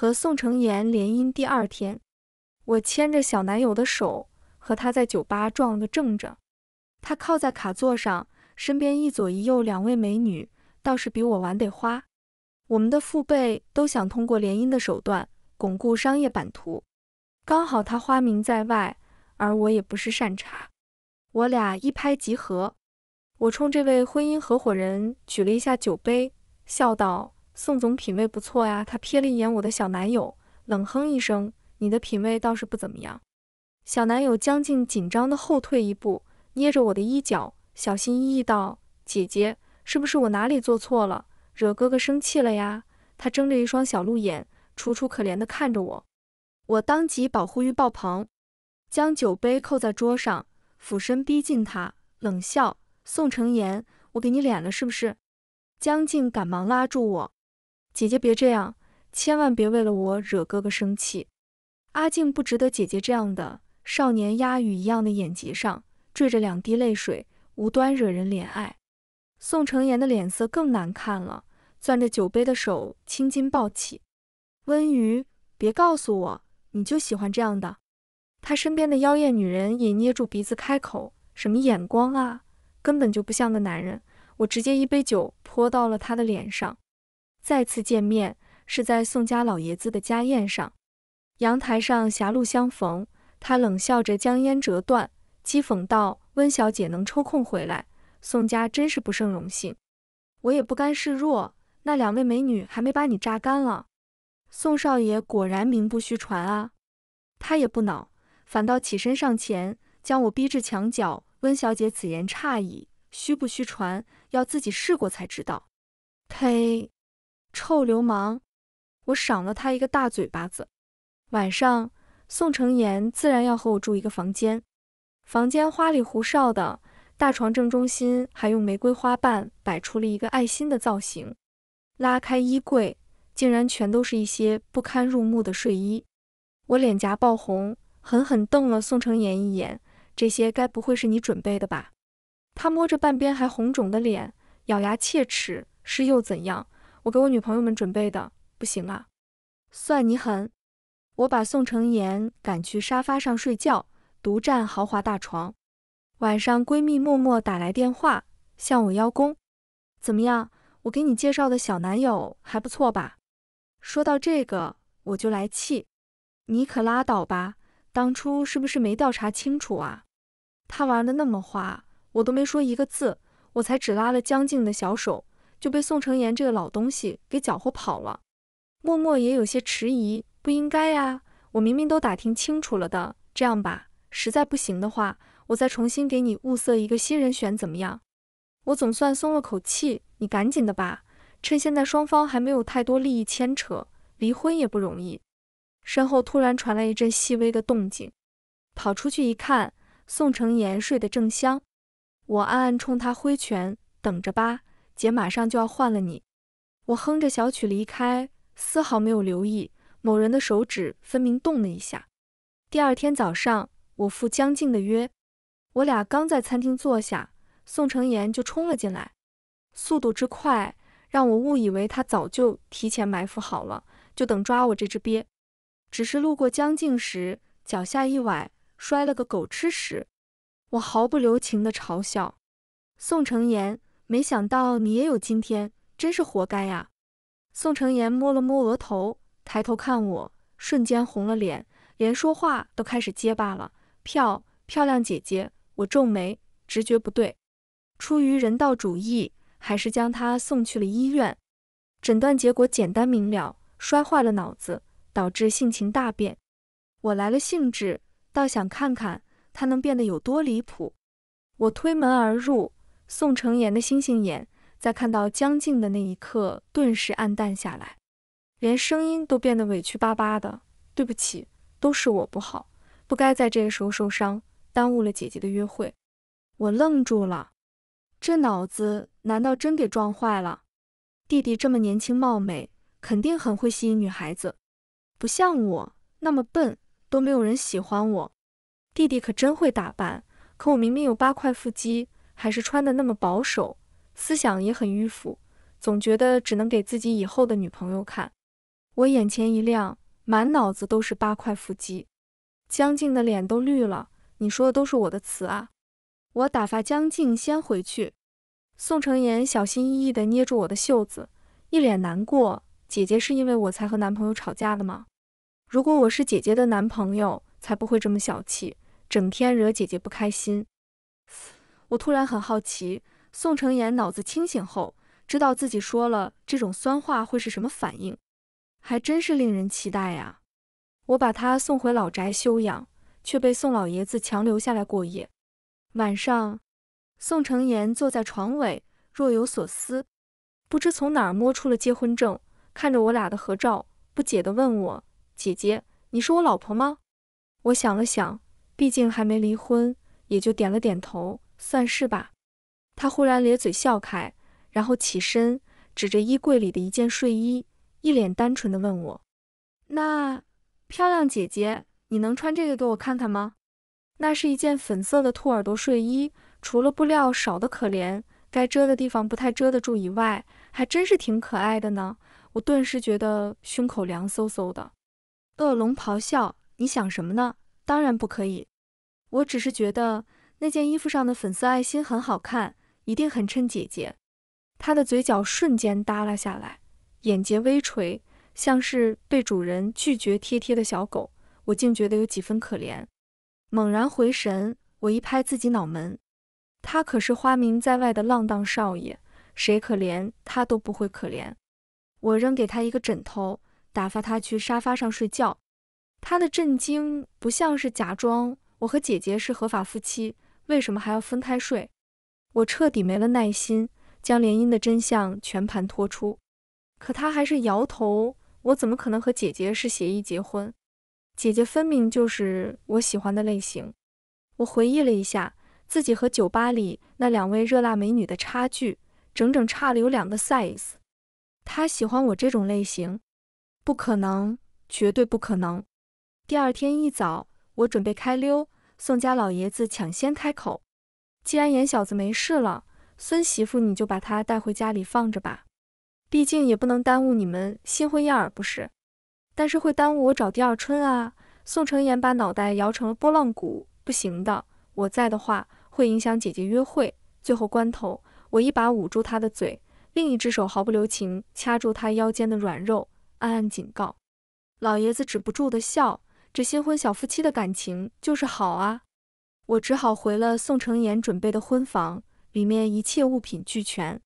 和宋承言联姻第二天，我牵着小男友的手，和他在酒吧撞了个正着。他靠在卡座上，身边一左一右两位美女，倒是比我玩得花。我们的父辈都想通过联姻的手段巩固商业版图，刚好他花名在外，而我也不是善茬。我俩一拍即合，我冲这位婚姻合伙人举了一下酒杯，笑道。宋总品味不错呀。他瞥了一眼我的小男友，冷哼一声：“你的品味倒是不怎么样。”小男友将近紧张的后退一步，捏着我的衣角，小心翼翼道：“姐姐，是不是我哪里做错了，惹哥哥生气了呀？”他睁着一双小鹿眼，楚楚可怜的看着我。我当即保护欲爆棚，将酒杯扣在桌上，俯身逼近他，冷笑：“宋承言，我给你脸了是不是？”江静赶忙拉住我。姐姐别这样，千万别为了我惹哥哥生气。阿静不值得姐姐这样的。少年鸦羽一样的眼睫上缀着两滴泪水，无端惹人怜爱。宋承言的脸色更难看了，攥着酒杯的手青筋暴起。温瑜，别告诉我你就喜欢这样的。他身边的妖艳女人也捏住鼻子开口：“什么眼光啊，根本就不像个男人。”我直接一杯酒泼到了他的脸上。再次见面是在宋家老爷子的家宴上，阳台上狭路相逢，他冷笑着将烟折断，讥讽道：“温小姐能抽空回来，宋家真是不胜荣幸。”我也不甘示弱，那两位美女还没把你榨干了。宋少爷果然名不虚传啊！他也不恼，反倒起身上前将我逼至墙角。温小姐此言差矣，虚不虚传，要自己试过才知道。呸！臭流氓！我赏了他一个大嘴巴子。晚上，宋承言自然要和我住一个房间。房间花里胡哨的，大床正中心还用玫瑰花瓣摆出了一个爱心的造型。拉开衣柜，竟然全都是一些不堪入目的睡衣。我脸颊爆红，狠狠瞪了宋承言一眼。这些该不会是你准备的吧？他摸着半边还红肿的脸，咬牙切齿：“是又怎样？”我给我女朋友们准备的，不行啊！算你狠！我把宋承言赶去沙发上睡觉，独占豪华大床。晚上闺蜜默默打来电话，向我邀功。怎么样？我给你介绍的小男友还不错吧？说到这个，我就来气。你可拉倒吧！当初是不是没调查清楚啊？他玩的那么花，我都没说一个字，我才只拉了江静的小手。就被宋承言这个老东西给搅和跑了，默默也有些迟疑，不应该呀，我明明都打听清楚了的。这样吧，实在不行的话，我再重新给你物色一个新人选，怎么样？我总算松了口气，你赶紧的吧，趁现在双方还没有太多利益牵扯，离婚也不容易。身后突然传来一阵细微的动静，跑出去一看，宋承言睡得正香，我暗暗冲他挥拳，等着吧。姐马上就要换了你，我哼着小曲离开，丝毫没有留意某人的手指分明动了一下。第二天早上，我赴江静的约，我俩刚在餐厅坐下，宋承言就冲了进来，速度之快，让我误以为他早就提前埋伏好了，就等抓我这只鳖。只是路过江静时，脚下一崴，摔了个狗吃屎。我毫不留情地嘲笑宋承言。没想到你也有今天，真是活该呀！宋承言摸了摸额头，抬头看我，瞬间红了脸，连说话都开始结巴了。漂漂亮姐姐，我皱眉，直觉不对。出于人道主义，还是将他送去了医院。诊断结果简单明了，摔坏了脑子，导致性情大变。我来了兴致，倒想看看他能变得有多离谱。我推门而入。宋承言的星星眼在看到江静的那一刻，顿时暗淡下来，连声音都变得委屈巴巴的。对不起，都是我不好，不该在这个时候受伤，耽误了姐姐的约会。我愣住了，这脑子难道真给撞坏了？弟弟这么年轻貌美，肯定很会吸引女孩子，不像我那么笨，都没有人喜欢我。弟弟可真会打扮，可我明明有八块腹肌。还是穿的那么保守，思想也很迂腐，总觉得只能给自己以后的女朋友看。我眼前一亮，满脑子都是八块腹肌。江静的脸都绿了。你说的都是我的词啊！我打发江静先回去。宋承言小心翼翼地捏住我的袖子，一脸难过。姐姐是因为我才和男朋友吵架的吗？如果我是姐姐的男朋友，才不会这么小气，整天惹姐姐不开心。我突然很好奇，宋承言脑子清醒后，知道自己说了这种酸话会是什么反应，还真是令人期待呀。我把他送回老宅休养，却被宋老爷子强留下来过夜。晚上，宋承言坐在床尾，若有所思，不知从哪儿摸出了结婚证。看着我俩的合照，不解地问我：“姐姐，你是我老婆吗？”我想了想，毕竟还没离婚，也就点了点头，算是吧。他忽然咧嘴笑开，然后起身，指着衣柜里的一件睡衣，一脸单纯地问我：“那漂亮姐姐，你能穿这个给我看看吗？”那是一件粉色的兔耳朵睡衣，除了布料少得可怜，该遮的地方不太遮得住以外，还真是挺可爱的呢。我顿时觉得胸口凉飕飕的，恶龙咆哮：“你想什么呢？当然不可以！我只是觉得那件衣服上的粉色爱心很好看，一定很衬姐姐。”她的嘴角瞬间耷拉下来，眼睫微垂，像是被主人拒绝贴贴的小狗。我竟觉得有几分可怜。猛然回神，我一拍自己脑门：他可是花名在外的浪荡少爷，谁可怜他都不会可怜。我扔给他一个枕头，打发他去沙发上睡觉。他的震惊不像是假装，我和姐姐是合法夫妻，为什么还要分开睡？我彻底没了耐心，将联姻的真相全盘托出。可他还是摇头，我怎么可能和姐姐是协议结婚？姐姐分明就是我喜欢的类型。我回忆了一下，自己和酒吧里那两位热辣美女的差距，整整差了有两个 size。他喜欢我这种类型，不可能，绝对不可能。第二天一早，我准备开溜，宋家老爷子抢先开口：“既然严小子没事了，孙媳妇你就把他带回家里放着吧，毕竟也不能耽误你们新婚燕尔，不是？但是会耽误我找第二春啊！”宋承言把脑袋摇成了拨浪鼓：“不行的，我在的话会影响姐姐约会。”最后关头，我一把捂住他的嘴。另一只手毫不留情掐住他腰间的软肉，暗暗警告。老爷子止不住的笑，这新婚小夫妻的感情就是好啊！我只好回了宋承言准备的婚房，里面一切物品俱全，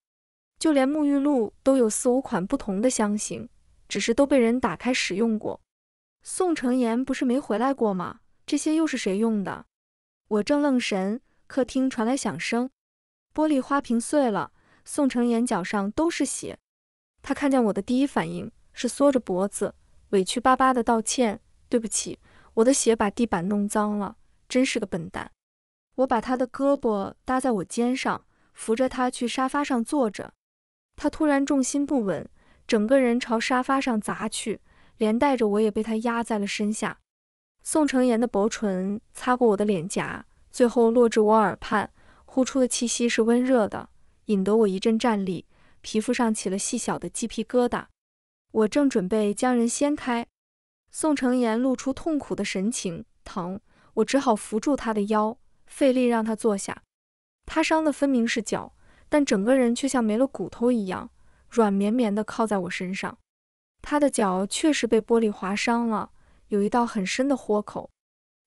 就连沐浴露都有四五款不同的香型，只是都被人打开使用过。宋承言不是没回来过吗？这些又是谁用的？我正愣神，客厅传来响声，玻璃花瓶碎了。宋承言脚上都是血，他看见我的第一反应是缩着脖子，委屈巴巴的道歉：“对不起，我的血把地板弄脏了，真是个笨蛋。”我把他的胳膊搭在我肩上，扶着他去沙发上坐着。他突然重心不稳，整个人朝沙发上砸去，连带着我也被他压在了身下。宋承言的薄唇擦过我的脸颊，最后落至我耳畔，呼出的气息是温热的。引得我一阵战栗，皮肤上起了细小的鸡皮疙瘩。我正准备将人掀开，宋承言露出痛苦的神情，疼，我只好扶住他的腰，费力让他坐下。他伤的分明是脚，但整个人却像没了骨头一样，软绵绵的靠在我身上。他的脚确实被玻璃划伤了，有一道很深的豁口，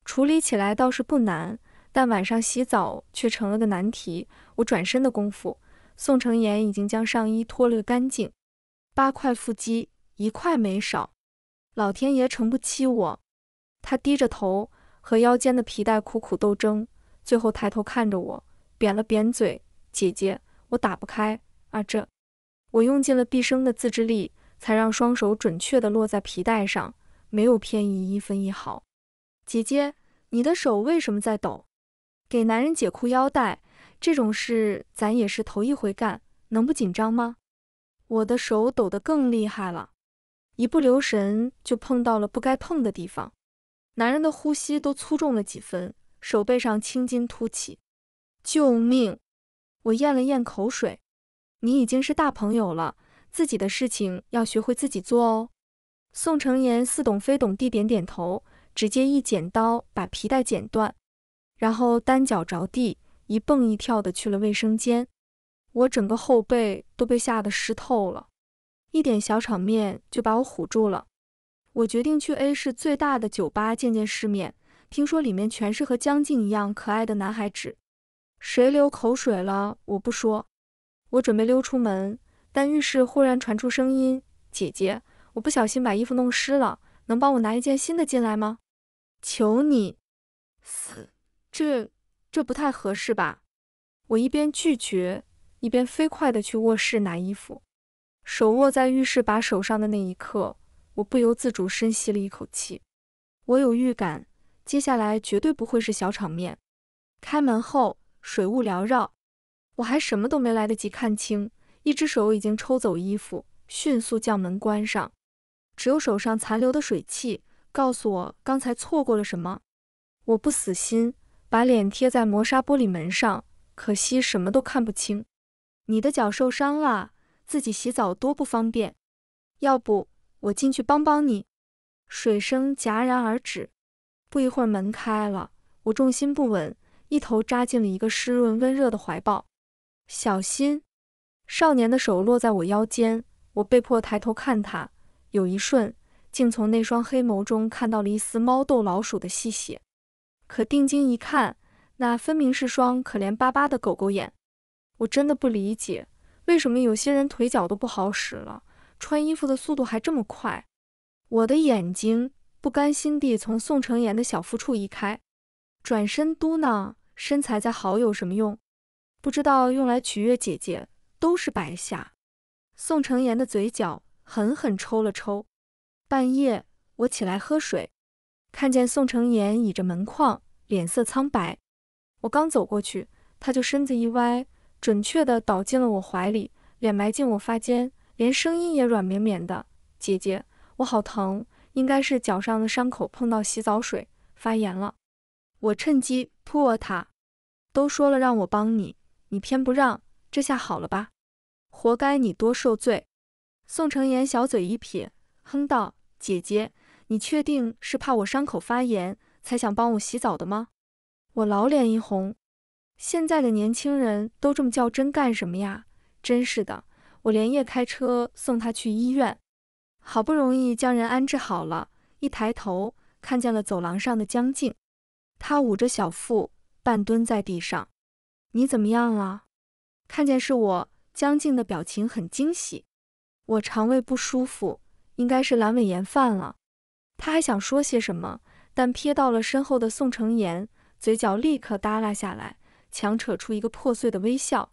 处理起来倒是不难，但晚上洗澡却成了个难题。我转身的功夫。宋承言已经将上衣脱了个干净，八块腹肌一块没少，老天爷诚不欺我。他低着头和腰间的皮带苦苦斗争，最后抬头看着我，扁了扁嘴：“姐姐，我打不开啊！”这，我用尽了毕生的自制力，才让双手准确地落在皮带上，没有偏移一分一毫。姐姐，你的手为什么在抖？给男人解裤腰带。这种事咱也是头一回干，能不紧张吗？我的手抖得更厉害了，一不留神就碰到了不该碰的地方。男人的呼吸都粗重了几分，手背上青筋凸起。救命！我咽了咽口水。你已经是大朋友了，自己的事情要学会自己做哦。宋承言似懂非懂地点点头，直接一剪刀把皮带剪断，然后单脚着地，一蹦一跳的去了卫生间。我整个后背都被吓得湿透了，一点小场面就把我唬住了。我决定去 A 市最大的酒吧见见世面，听说里面全是和江静一样可爱的男孩子。谁流口水了？我不说。我准备溜出门，但浴室忽然传出声音：“姐姐，我不小心把衣服弄湿了，能帮我拿一件新的进来吗？求你。”死，这这不太合适吧？我一边拒绝，一边飞快地去卧室拿衣服。手握在浴室把手上的那一刻，我不由自主深吸了一口气。我有预感，接下来绝对不会是小场面。开门后，水雾缭绕。我还什么都没来得及看清，一只手已经抽走衣服，迅速将门关上。只有手上残留的水汽告诉我刚才错过了什么。我不死心，把脸贴在磨砂玻璃门上，可惜什么都看不清。你的脚受伤了，自己洗澡多不方便，要不我进去帮帮你？水声戛然而止，不一会儿门开了，我重心不稳，一头扎进了一个湿润温热的怀抱。小心！少年的手落在我腰间，我被迫抬头看他。有一瞬，竟从那双黑眸中看到了一丝猫逗老鼠的戏谑。可定睛一看，那分明是双可怜巴巴的狗狗眼。我真的不理解，为什么有些人腿脚都不好使了，穿衣服的速度还这么快。我的眼睛不甘心地从宋承言的小腹处移开，转身嘟囔：“身材再好有什么用？”不知道用来取悦姐姐都是白瞎。宋承言的嘴角狠狠抽了抽。半夜，我起来喝水，看见宋承言倚着门框，脸色苍白。我刚走过去，他就身子一歪，准确地倒进了我怀里，脸埋进我发间，连声音也软绵绵的：“姐姐，我好疼，应该是脚上的伤口碰到洗澡水发炎了。”我趁机扑了他，都说了让我帮你。你偏不让，这下好了吧？活该你多受罪。宋承言小嘴一撇，哼道：“姐姐，你确定是怕我伤口发炎才想帮我洗澡的吗？”我老脸一红，现在的年轻人都这么较真干什么呀？真是的！我连夜开车送他去医院，好不容易将人安置好了，一抬头看见了走廊上的江静，她捂着小腹，半蹲在地上。你怎么样了？看见是我，江静的表情很惊喜。我肠胃不舒服，应该是阑尾炎犯了。他还想说些什么，但瞥到了身后的宋承言，嘴角立刻耷拉下来，强扯出一个破碎的微笑。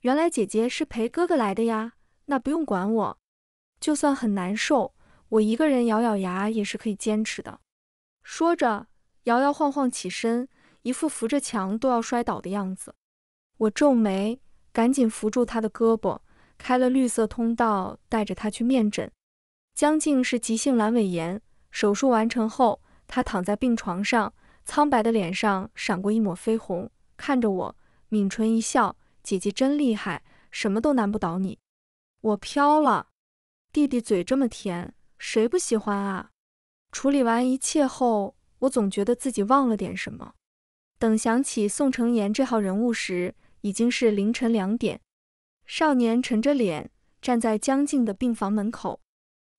原来姐姐是陪哥哥来的呀，那不用管我。就算很难受，我一个人咬咬牙也是可以坚持的。说着，摇摇晃晃起身，一副扶着墙都要摔倒的样子。我皱眉，赶紧扶住他的胳膊，开了绿色通道，带着他去面诊。江静是急性阑尾炎，手术完成后，他躺在病床上，苍白的脸上闪过一抹绯红，看着我，抿唇一笑：“姐姐真厉害，什么都难不倒你。”我飘了，弟弟嘴这么甜，谁不喜欢啊？处理完一切后，我总觉得自己忘了点什么。等想起宋承言这号人物时，已经是凌晨两点，少年沉着脸站在江静的病房门口。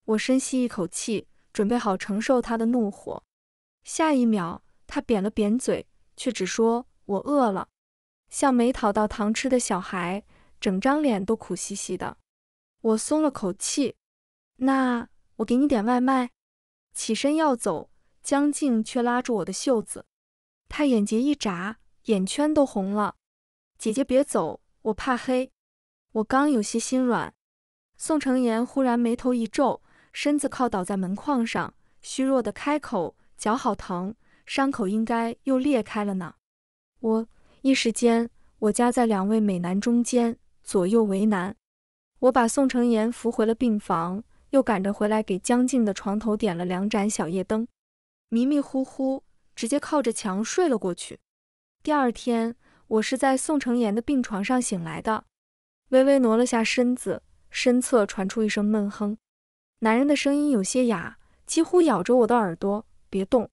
我深吸一口气，准备好承受他的怒火。下一秒，他扁了扁嘴，却只说：“我饿了。”像没讨到糖吃的小孩，整张脸都苦兮兮的。我松了口气，那我给你点外卖。起身要走，江静却拉住我的袖子，她眼睫一眨，眼圈都红了。姐姐别走，我怕黑。我刚有些心软，宋承言忽然眉头一皱，身子靠倒在门框上，虚弱的开口：“脚好疼，伤口应该又裂开了呢。”我一时间，我夹在两位美男中间，左右为难。我把宋承言扶回了病房，又赶着回来给江静的床头点了两盏小夜灯，迷迷糊糊，直接靠着墙睡了过去。第二天。我是在宋承言的病床上醒来的，微微挪了下身子，身侧传出一声闷哼。男人的声音有些哑，几乎咬着我的耳朵：“别动！”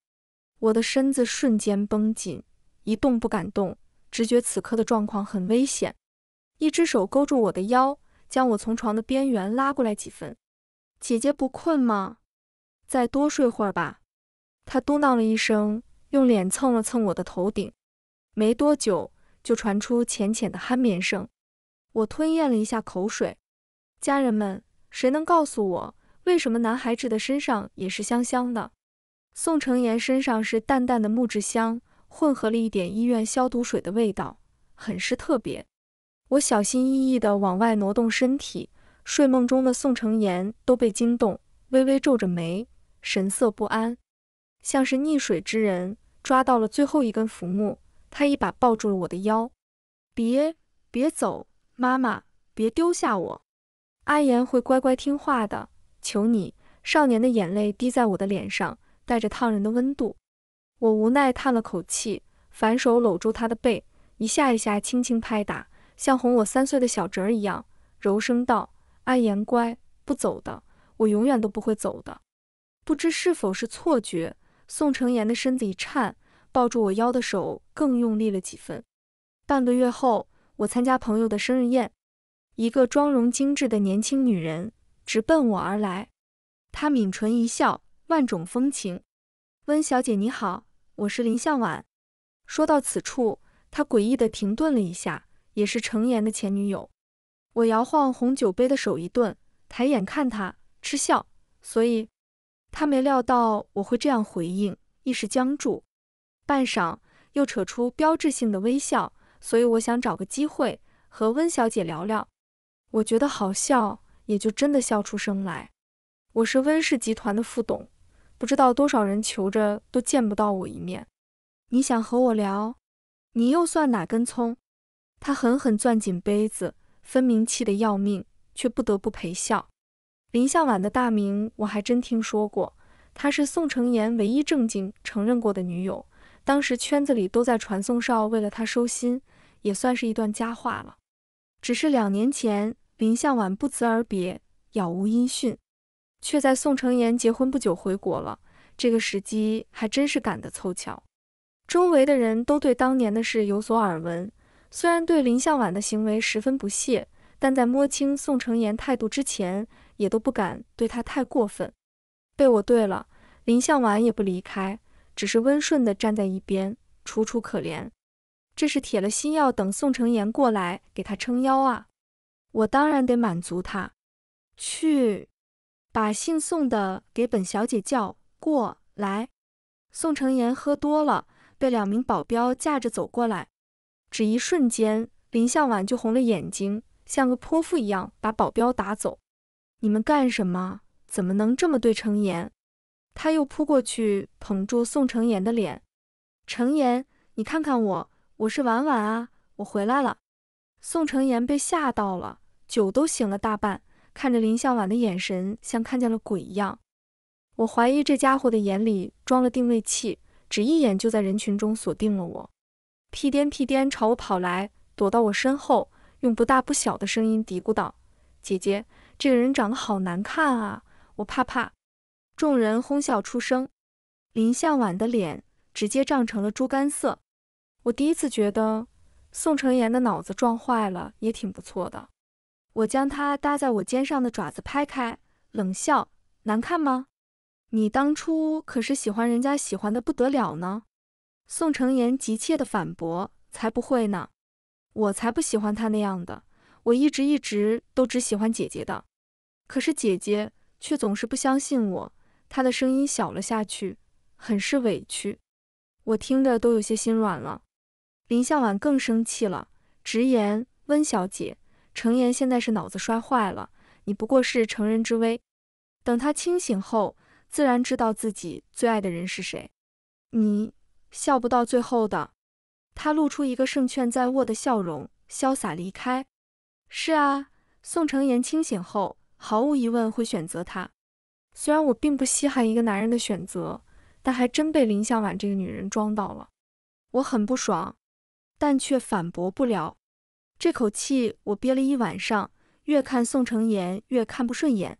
我的身子瞬间绷紧，一动不敢动，直觉此刻的状况很危险。一只手勾住我的腰，将我从床的边缘拉过来几分。姐姐不困吗？再多睡会儿吧。他嘟囔了一声，用脸蹭了蹭我的头顶。没多久，就传出浅浅的酣眠声。我吞咽了一下口水。家人们，谁能告诉我，为什么男孩子的身上也是香香的？宋承言身上是淡淡的木质香，混合了一点医院消毒水的味道，很是特别。我小心翼翼地往外挪动身体，睡梦中的宋承言都被惊动，微微皱着眉，神色不安，像是溺水之人抓到了最后一根浮木。他一把抱住了我的腰，别别走，妈妈，别丢下我，阿言会乖乖听话的，求你。少年的眼泪滴在我的脸上，带着烫人的温度。我无奈叹了口气，反手搂住他的背，一下一下轻轻拍打。像哄我三岁的小侄儿一样，柔声道：“阿言乖，不走的，我永远都不会走的。”不知是否是错觉，宋承言的身子一颤，抱住我腰的手更用力了几分。半个月后，我参加朋友的生日宴，一个妆容精致的年轻女人直奔我而来，她抿唇一笑，万种风情：“温小姐你好，我是林向晚。”说到此处，他诡异的停顿了一下。也是程岩的前女友，我摇晃红酒杯的手一顿，抬眼看他，嗤笑。所以，他没料到我会这样回应，一时僵住，半晌又扯出标志性的微笑。所以我想找个机会和温小姐聊聊。我觉得好笑，也就真的笑出声来。我是温氏集团的副董，不知道多少人求着都见不到我一面。你想和我聊？你又算哪根葱？他狠狠攥紧杯子，分明气得要命，却不得不陪笑。林向晚的大名我还真听说过，她是宋承言唯一正经承认过的女友。当时圈子里都在传宋少为了她收心，也算是一段佳话了。只是两年前林向晚不辞而别，杳无音讯，却在宋承言结婚不久回国了。这个时机还真是赶得凑巧。周围的人都对当年的事有所耳闻。虽然对林向晚的行为十分不屑，但在摸清宋承言态度之前，也都不敢对他太过分。被我对了，林向晚也不离开，只是温顺地站在一边，楚楚可怜。这是铁了心要等宋承言过来给他撑腰啊！我当然得满足他。去，把姓宋的给本小姐叫过来。宋承言喝多了，被两名保镖架着走过来。只一瞬间，林向晚就红了眼睛，像个泼妇一样把保镖打走。你们干什么？怎么能这么对程言？他又扑过去捧住宋承言的脸。程言，你看看我，我是婉婉啊，我回来了。宋承言被吓到了，酒都醒了大半，看着林向晚的眼神像看见了鬼一样。我怀疑这家伙的眼里装了定位器，只一眼就在人群中锁定了我。屁颠屁颠朝我跑来，躲到我身后，用不大不小的声音嘀咕道：“姐姐，这个人长得好难看啊，我怕怕。”众人哄笑出声。林向晚的脸直接涨成了猪肝色。我第一次觉得宋承言的脑子撞坏了也挺不错的。我将他搭在我肩上的爪子拍开，冷笑：“难看吗？你当初可是喜欢人家喜欢的不得了呢。”宋承言急切地反驳：“才不会呢，我才不喜欢他那样的。我一直一直都只喜欢姐姐的。可是姐姐却总是不相信我。”他的声音小了下去，很是委屈。我听着都有些心软了。林向晚更生气了，直言：“温小姐，程言现在是脑子摔坏了，你不过是乘人之危。等他清醒后，自然知道自己最爱的人是谁。你。”笑不到最后的，他露出一个胜券在握的笑容，潇洒离开。是啊，宋承言清醒后，毫无疑问会选择他。虽然我并不稀罕一个男人的选择，但还真被林向晚这个女人装到了。我很不爽，但却反驳不了。这口气我憋了一晚上，越看宋承言越看不顺眼。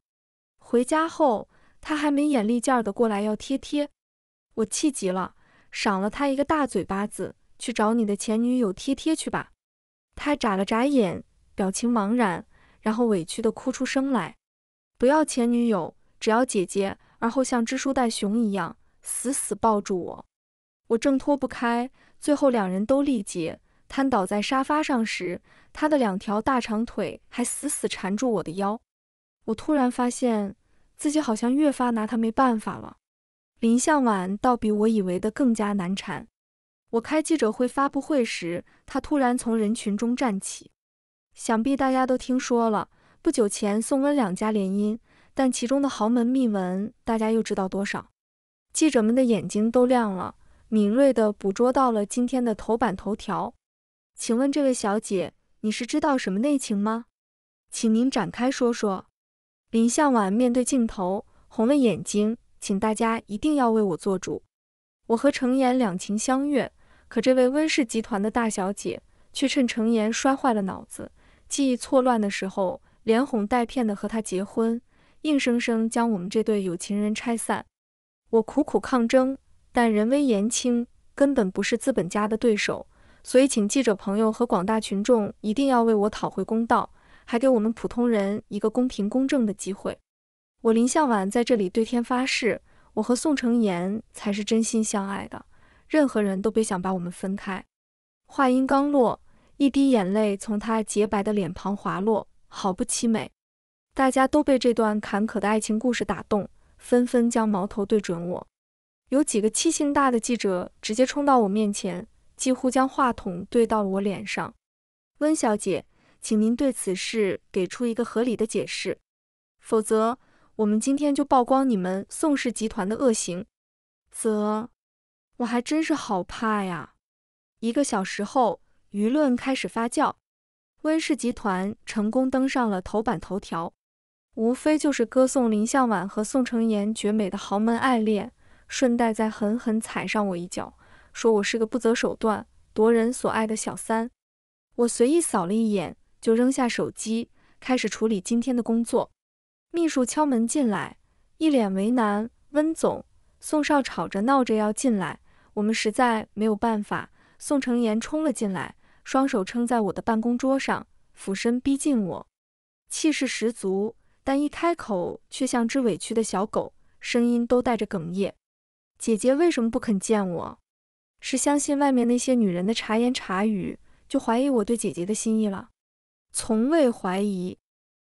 回家后，他还没眼力见儿的过来要贴贴，我气急了，赏了他一个大嘴巴子，去找你的前女友贴贴去吧。他眨了眨眼，表情茫然，然后委屈的哭出声来。不要前女友，只要姐姐。而后像知书袋熊一样死死抱住我，我挣脱不开，最后两人都力竭，瘫倒在沙发上时，他的两条大长腿还死死缠住我的腰。我突然发现自己好像越发拿他没办法了。林向晚倒比我以为的更加难缠。我开记者会发布会时，他突然从人群中站起。想必大家都听说了，不久前宋温两家联姻。但其中的豪门秘闻，大家又知道多少？记者们的眼睛都亮了，敏锐地捕捉到了今天的头版头条。请问这位小姐，你是知道什么内情吗？请您展开说说。林向晚面对镜头，红了眼睛，请大家一定要为我做主。我和程岩两情相悦，可这位温氏集团的大小姐却趁程岩摔坏了脑子、记忆错乱的时候，连哄带骗的和他结婚。硬生生将我们这对有情人拆散，我苦苦抗争，但人微言轻，根本不是资本家的对手，所以请记者朋友和广大群众一定要为我讨回公道，还给我们普通人一个公平公正的机会。我林向晚在这里对天发誓，我和宋承言才是真心相爱的，任何人都别想把我们分开。话音刚落，一滴眼泪从他洁白的脸庞滑落，好不凄美。大家都被这段坎坷的爱情故事打动，纷纷将矛头对准我。有几个气性大的记者直接冲到我面前，几乎将话筒对到了我脸上。温小姐，请您对此事给出一个合理的解释，否则我们今天就曝光你们宋氏集团的恶行。则，我还真是好怕呀！一个小时后，舆论开始发酵，温氏集团成功登上了头版头条。无非就是歌颂林向晚和宋承言绝美的豪门爱恋，顺带再狠狠踩上我一脚，说我是个不择手段夺人所爱的小三。我随意扫了一眼，就扔下手机，开始处理今天的工作。秘书敲门进来，一脸为难：“温总，宋少吵着闹着要进来，我们实在没有办法。”宋承言冲了进来，双手撑在我的办公桌上，俯身逼近我，气势十足。但一开口，却像只委屈的小狗，声音都带着哽咽。姐姐为什么不肯见我？是相信外面那些女人的茶言茶语，就怀疑我对姐姐的心意了？从未怀疑，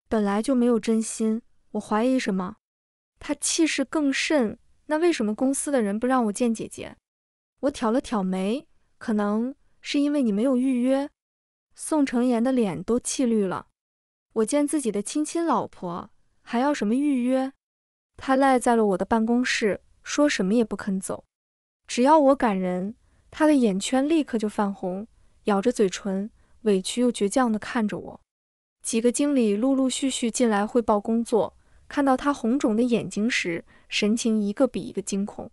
本来就没有真心，我怀疑什么？她气势更甚，那为什么公司的人不让我见姐姐？我挑了挑眉，可能是因为你没有预约。宋承言的脸都气绿了。我见自己的亲亲老婆，还要什么预约？他赖在了我的办公室，说什么也不肯走。只要我赶人，他的眼圈立刻就泛红，咬着嘴唇，委屈又倔强地看着我。几个经理陆陆续续进来汇报工作，看到他红肿的眼睛时，神情一个比一个惊恐，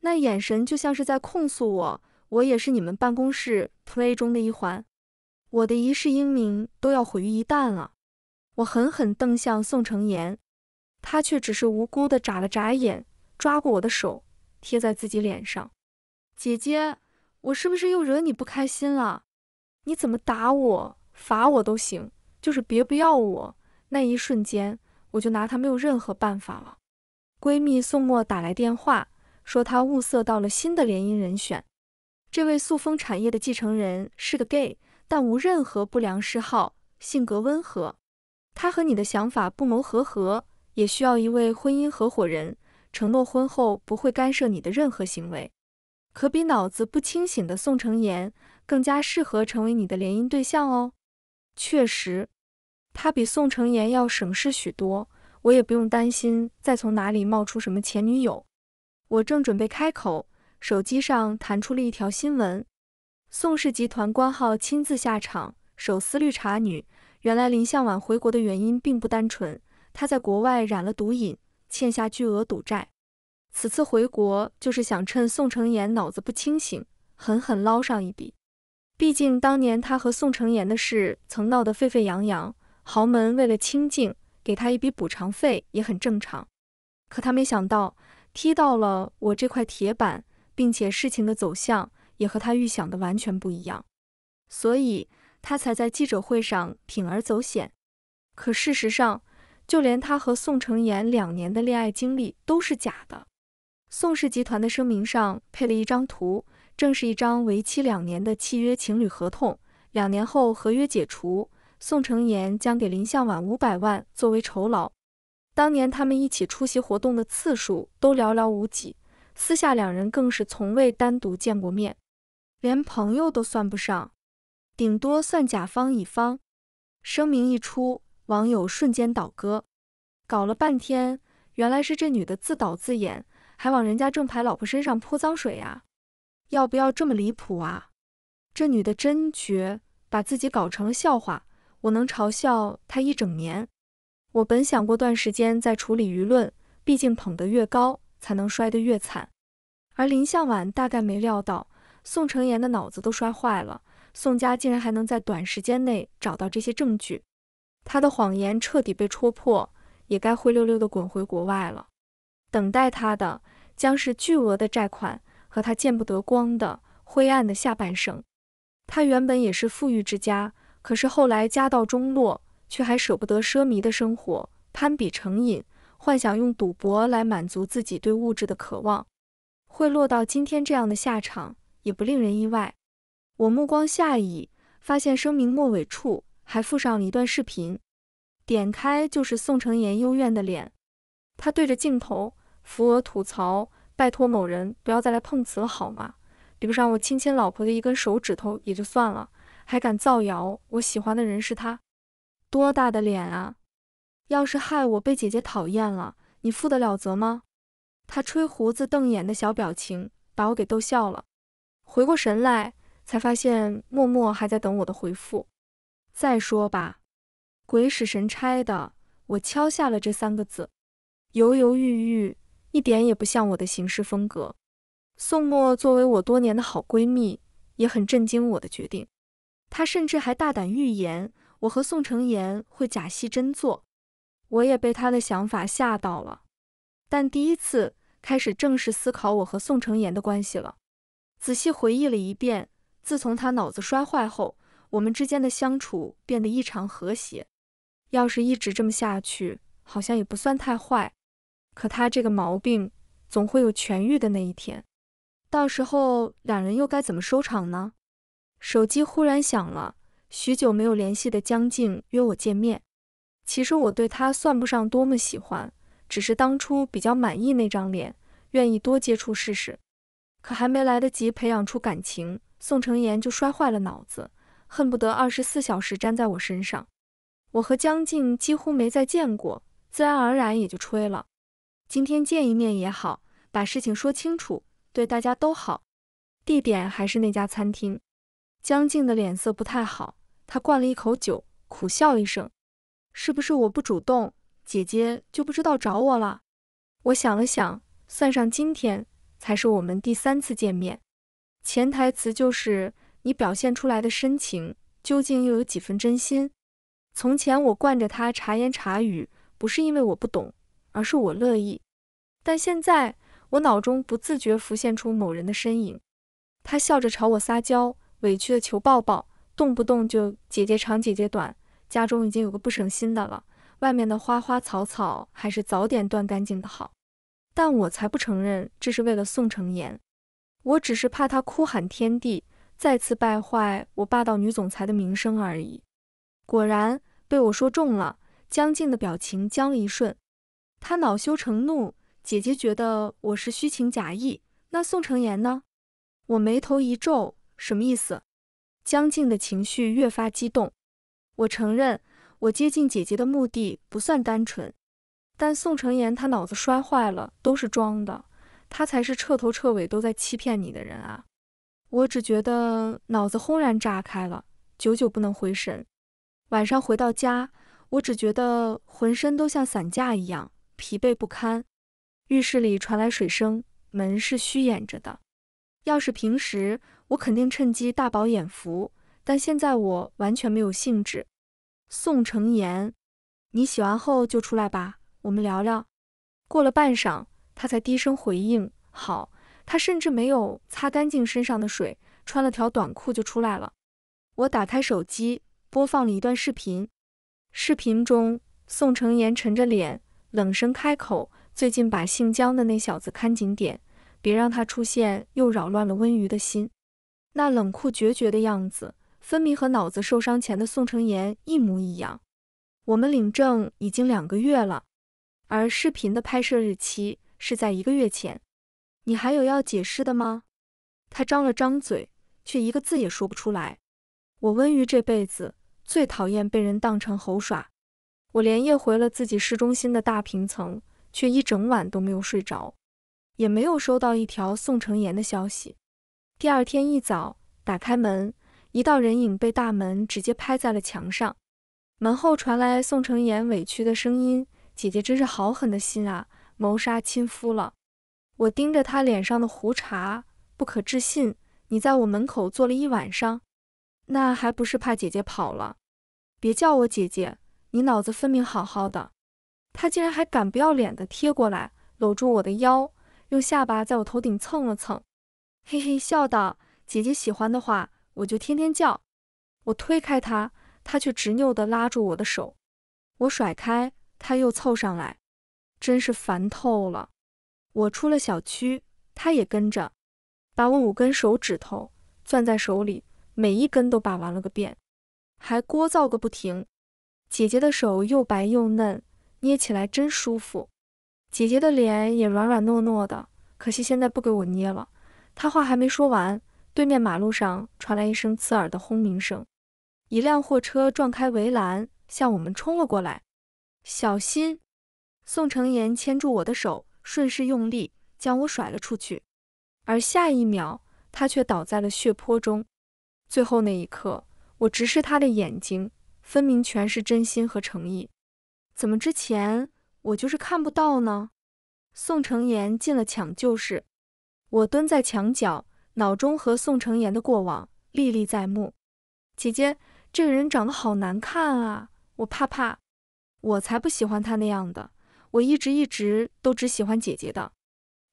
那眼神就像是在控诉我，我也是你们办公室 play 中的一环，我的一世英名都要毁于一旦了。我狠狠瞪向宋承言，他却只是无辜的眨了眨眼，抓过我的手贴在自己脸上。姐姐，我是不是又惹你不开心了？你怎么打我、罚我都行，就是别不要我。那一瞬间，我就拿他没有任何办法了。闺蜜宋墨打来电话，说她物色到了新的联姻人选。这位塑封产业的继承人是个 gay，但无任何不良嗜好，性格温和。他和你的想法不谋而合，也需要一位婚姻合伙人，承诺婚后不会干涉你的任何行为。可比脑子不清醒的宋承言更加适合成为你的联姻对象哦。确实，他比宋承言要省事许多，我也不用担心再从哪里冒出什么前女友。我正准备开口，手机上弹出了一条新闻：宋氏集团官号亲自下场，手撕绿茶女。原来林向晚回国的原因并不单纯，她在国外染了毒瘾，欠下巨额赌债。此次回国就是想趁宋承言脑子不清醒，狠狠捞上一笔。毕竟当年他和宋承言的事曾闹得沸沸扬扬，豪门为了清静，给他一笔补偿费也很正常。可他没想到踢到了我这块铁板，并且事情的走向也和他预想的完全不一样，所以他才在记者会上铤而走险。可事实上，就连他和宋承言两年的恋爱经历都是假的。宋氏集团的声明上配了一张图，正是一张为期两年的契约情侣合同。两年后合约解除，宋承言将给林向晚五百万作为酬劳。当年他们一起出席活动的次数都寥寥无几，私下两人更是从未单独见过面，连朋友都算不上，顶多算甲方乙方。声明一出，网友瞬间倒戈，搞了半天，原来是这女的自导自演。还往人家正牌老婆身上泼脏水呀？要不要这么离谱啊？这女的真绝，把自己搞成了笑话。我能嘲笑她一整年。我本想过段时间再处理舆论，毕竟捧得越高，才能摔得越惨。而林向晚大概没料到，宋承言的脑子都摔坏了，宋家竟然还能在短时间内找到这些证据。他的谎言彻底被戳破，也该灰溜溜的滚回国外了。等待他的。将是巨额的债款和他见不得光的灰暗的下半生。他原本也是富裕之家，可是后来家道中落，却还舍不得奢靡的生活，攀比成瘾，幻想用赌博来满足自己对物质的渴望，会落到今天这样的下场，也不令人意外。我目光下移，发现声明末尾处还附上了一段视频，点开就是宋承言幽怨的脸，他对着镜头。扶额吐槽：“拜托某人不要再来碰瓷了好吗？比不上我亲亲老婆的一根手指头也就算了，还敢造谣我喜欢的人是他，多大的脸啊！要是害我被姐姐讨厌了，你负得了责吗？”他吹胡子瞪眼的小表情把我给逗笑了。回过神来，才发现默默还在等我的回复。再说吧，鬼使神差的，我敲下了这三个字，犹犹豫豫。一点也不像我的行事风格。宋墨作为我多年的好闺蜜，也很震惊我的决定。她甚至还大胆预言我和宋承言会假戏真做。我也被她的想法吓到了。但第一次开始正式思考我和宋承言的关系了。仔细回忆了一遍，自从他脑子摔坏后，我们之间的相处变得异常和谐。要是一直这么下去，好像也不算太坏。可他这个毛病总会有痊愈的那一天，到时候两人又该怎么收场呢？手机忽然响了，许久没有联系的江静约我见面。其实我对他算不上多么喜欢，只是当初比较满意那张脸，愿意多接触试试。可还没来得及培养出感情，宋承言就摔坏了脑子，恨不得二十四小时粘在我身上。我和江静几乎没再见过，自然而然也就吹了。今天见一面也好，把事情说清楚，对大家都好。地点还是那家餐厅。江静的脸色不太好，她灌了一口酒，苦笑一声：“是不是我不主动，姐姐就不知道找我了？”我想了想，算上今天，才是我们第三次见面。潜台词就是你表现出来的深情，究竟又有几分真心？从前我惯着他茶言茶语，不是因为我不懂。而是我乐意，但现在我脑中不自觉浮现出某人的身影，他笑着朝我撒娇，委屈的求抱抱，动不动就姐姐长姐姐短。家中已经有个不省心的了，外面的花花草草还是早点断干净的好。但我才不承认这是为了宋承言，我只是怕他哭喊天地，再次败坏我霸道女总裁的名声而已。果然被我说中了，江静的表情僵了一瞬。他恼羞成怒，姐姐觉得我是虚情假意，那宋承言呢？我眉头一皱，什么意思？江静的情绪越发激动。我承认，我接近姐姐的目的不算单纯，但宋承言他脑子摔坏了，都是装的，他才是彻头彻尾都在欺骗你的人啊！我只觉得脑子轰然炸开了，久久不能回神。晚上回到家，我只觉得浑身都像散架一样。疲惫不堪，浴室里传来水声，门是虚掩着的。要是平时，我肯定趁机大饱眼福，但现在我完全没有兴致。宋承言，你洗完后就出来吧，我们聊聊。过了半晌，他才低声回应：“好。”他甚至没有擦干净身上的水，穿了条短裤就出来了。我打开手机，播放了一段视频。视频中，宋承言沉着脸，冷声开口：“最近把姓姜的那小子看紧点，别让他出现，又扰乱了温瑜的心。”那冷酷决绝的样子，分明和脑子受伤前的宋承言一模一样。我们领证已经两个月了，而视频的拍摄日期是在一个月前。你还有要解释的吗？他张了张嘴，却一个字也说不出来。我温瑜这辈子最讨厌被人当成猴耍。我连夜回了自己市中心的大平层，却一整晚都没有睡着，也没有收到一条宋承言的消息。第二天一早，打开门，一道人影被大门直接拍在了墙上。门后传来宋承言委屈的声音：“姐姐真是好狠的心啊，谋杀亲夫了。”我盯着他脸上的胡茬，不可置信：“你在我门口坐了一晚上，那还不是怕姐姐跑了？别叫我姐姐，你脑子分明好好的。”他竟然还敢不要脸的贴过来，搂住我的腰，用下巴在我头顶蹭了蹭，嘿嘿笑道：“姐姐喜欢的话，我就天天叫。”我推开他。他却执拗地拉住我的手，我甩开，他又凑上来，真是烦透了。我出了小区，他也跟着，把我五根手指头攥在手里，每一根都把玩了个遍，还聒噪个不停。姐姐的手又白又嫩，捏起来真舒服。姐姐的脸也软软糯糯的，可惜现在不给我捏了。他话还没说完，对面马路上传来一声刺耳的轰鸣声。一辆货车撞开围栏，向我们冲了过来。小心！宋承言牵住我的手，顺势用力将我甩了出去，而下一秒，他却倒在了血泊中。最后那一刻，我直视他的眼睛，分明全是真心和诚意。怎么之前我就是看不到呢？宋承言进了抢救室，我蹲在墙角，脑中和宋承言的过往历历在目。姐姐。这个人长得好难看啊！我怕怕，我才不喜欢他那样的。我一直一直都只喜欢姐姐的，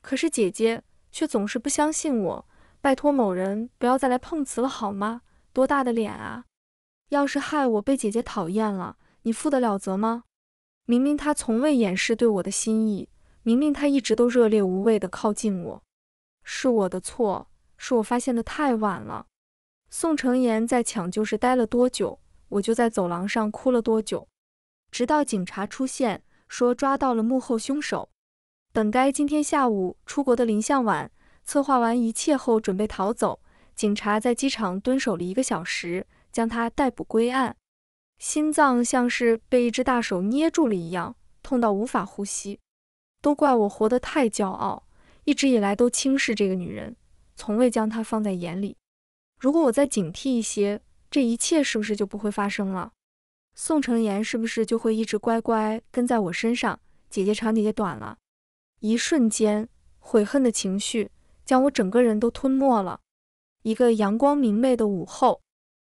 可是姐姐却总是不相信我。拜托某人不要再来碰瓷了好吗？多大的脸啊！要是害我被姐姐讨厌了，你负得了责吗？明明他从未掩饰对我的心意，明明他一直都热烈无畏地靠近我，是我的错，是我发现的太晚了。宋承言在抢救室待了多久，我就在走廊上哭了多久，直到警察出现，说抓到了幕后凶手。等该今天下午出国的林向晚策划完一切后，准备逃走，警察在机场蹲守了一个小时，将他逮捕归案。心脏像是被一只大手捏住了一样，痛到无法呼吸。都怪我活得太骄傲，一直以来都轻视这个女人，从未将她放在眼里。如果我再警惕一些，这一切是不是就不会发生了？宋承言是不是就会一直乖乖跟在我身上？姐姐长，姐姐短了。一瞬间，悔恨的情绪将我整个人都吞没了。一个阳光明媚的午后，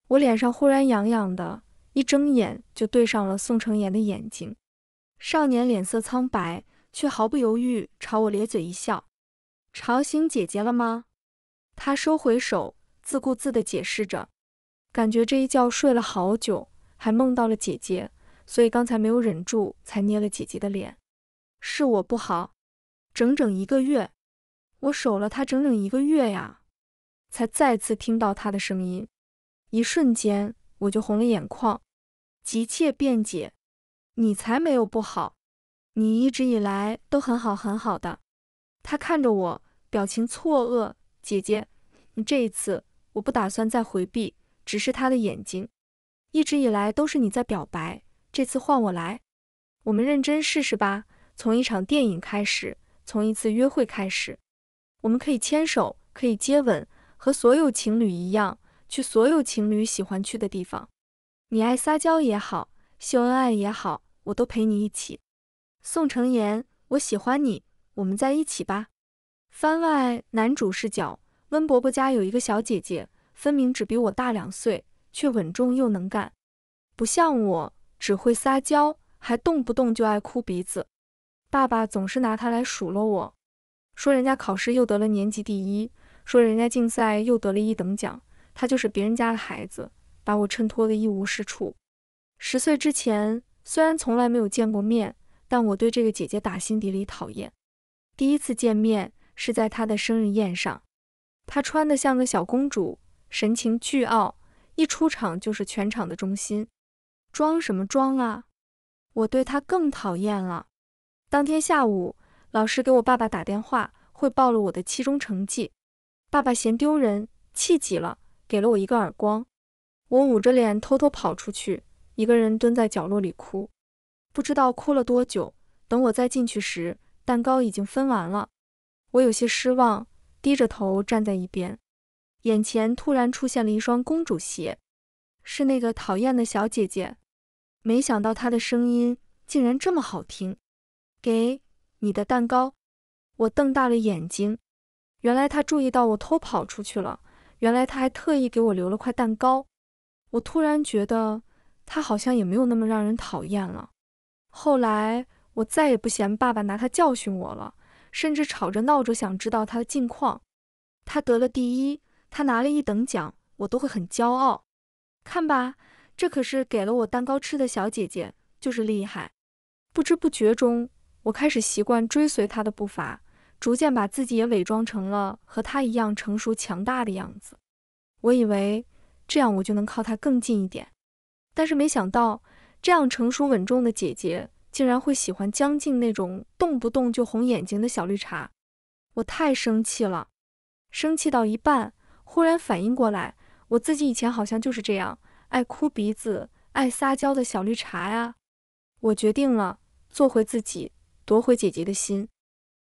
我脸上忽然痒痒的，一睁眼就对上了宋承言的眼睛。少年脸色苍白，却毫不犹豫朝我咧嘴一笑：“吵醒姐姐了吗？”他收回手。自顾自地解释着，感觉这一觉睡了好久，还梦到了姐姐，所以刚才没有忍住，才捏了姐姐的脸。是我不好，整整一个月，我守了她整整一个月呀，才再次听到她的声音，一瞬间我就红了眼眶，急切辩解：“你才没有不好，你一直以来都很好很好的。”他看着我，表情错愕：“姐姐，你这一次……”我不打算再回避，只是他的眼睛。一直以来都是你在表白，这次换我来。我们认真试试吧，从一场电影开始，从一次约会开始。我们可以牵手，可以接吻，和所有情侣一样，去所有情侣喜欢去的地方。你爱撒娇也好，秀恩爱也好，我都陪你一起。宋承言，我喜欢你，我们在一起吧。番外男主视角。温伯伯家有一个小姐姐，分明只比我大两岁，却稳重又能干，不像我只会撒娇，还动不动就爱哭鼻子。爸爸总是拿她来数落我，说人家考试又得了年级第一，说人家竞赛又得了一等奖，他就是别人家的孩子，把我衬托得一无是处。十岁之前，虽然从来没有见过面，但我对这个姐姐打心底里讨厌。第一次见面是在她的生日宴上，她穿得像个小公主，神情倨傲，一出场就是全场的中心。装什么装啊！我对她更讨厌了。当天下午，老师给我爸爸打电话汇报了我的期中成绩。爸爸嫌丢人，气急了，给了我一个耳光。我捂着脸偷偷跑出去，一个人蹲在角落里哭。不知道哭了多久，等我再进去时，蛋糕已经分完了。我有些失望，低着头站在一边。眼前突然出现了一双公主鞋，是那个讨厌的小姐姐。没想到她的声音竟然这么好听。给你的蛋糕，我瞪大了眼睛。原来她注意到我偷跑出去了。原来他还特意给我留了块蛋糕。我突然觉得他好像也没有那么让人讨厌了。后来我再也不嫌爸爸拿他教训我了，甚至吵着闹着想知道他的近况。他得了第一，他拿了一等奖，我都会很骄傲。看吧，这可是给了我蛋糕吃的小姐姐，就是厉害。不知不觉中。我开始习惯追随他的步伐，逐渐把自己也伪装成了和他一样成熟强大的样子。我以为这样我就能靠他更近一点，但是没想到这样成熟稳重的姐姐竟然会喜欢江静那种动不动就红眼睛的小绿茶。我太生气了，生气到一半，忽然反应过来，我自己以前好像就是这样爱哭鼻子、爱撒娇的小绿茶呀。我决定了，做回自己。夺回姐姐的心。